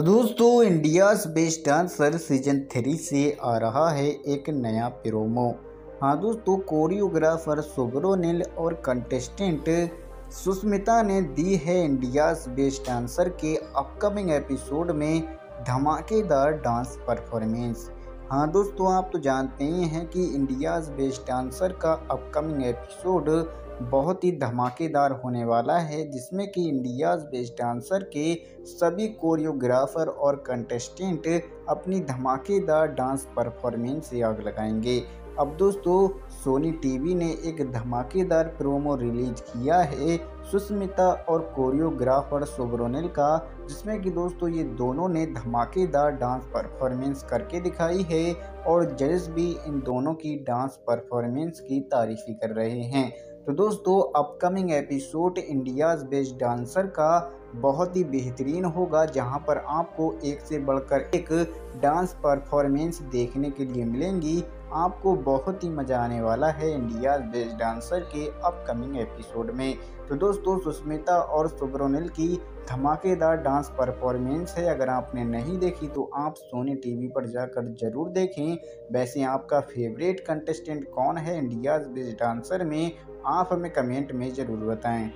तो दोस्तों India's best dancer season three से आ रहा है एक नया प्रोमो हाँ दोस्तों कोरियोग्राफर सुब्रोनिल और कंटेस्टेंट सुष्मिता ने दी है इंडियाज बेस्ट डांसर के अपकमिंग एपिसोड में धमाकेदार डांस परफॉर्मेंस हाँ दोस्तों, आप तो जानते ही हैं कि इंडियाज बेस्ट डांसर का अपकमिंग एपिसोड बहुत ही धमाकेदार होने वाला है, जिसमें कि इंडियाज बेस्ट डांसर के सभी कोरियोग्राफर और कंटेस्टेंट अपनी धमाकेदार डांस परफॉर्मेंस से आग लगाएँगे। अब दोस्तों, सोनी टीवी ने एक धमाकेदार प्रोमो रिलीज़ किया है, सुष्मिता और कोरियोग्राफर सुब्रोनिल का, जिसमें कि दोस्तों ये दोनों ने धमाकेदार डांस परफॉर्मेंस करके दिखाई है। और जजेस भी इन दोनों की डांस परफॉर्मेंस की तारीफी कर रहे हैं। तो दोस्तों, upcoming episode India's best dancer का बहुत ही बेहतरीन होगा, जहाँ पर आपको एक से बढ़कर एक डांस परफॉर्मेंस देखने के लिए मिलेंगी। आपको बहुत ही मज़ा आने वाला है इंडिया बेस्ट डांसर के अपकमिंग एपिसोड में। तो दोस्तों सुष्मिता और सुब्रोनिल की धमाकेदार डांस परफॉर्मेंस है। अगर आपने नहीं देखी तो आप सोनी टीवी पर जाकर ज़रूर देखें। वैसे आपका फेवरेट कंटेस्टेंट कौन है? इंडियाज़ बेस्ट डांसर में आप हमें कमेंट में ज़रूर बताएँ।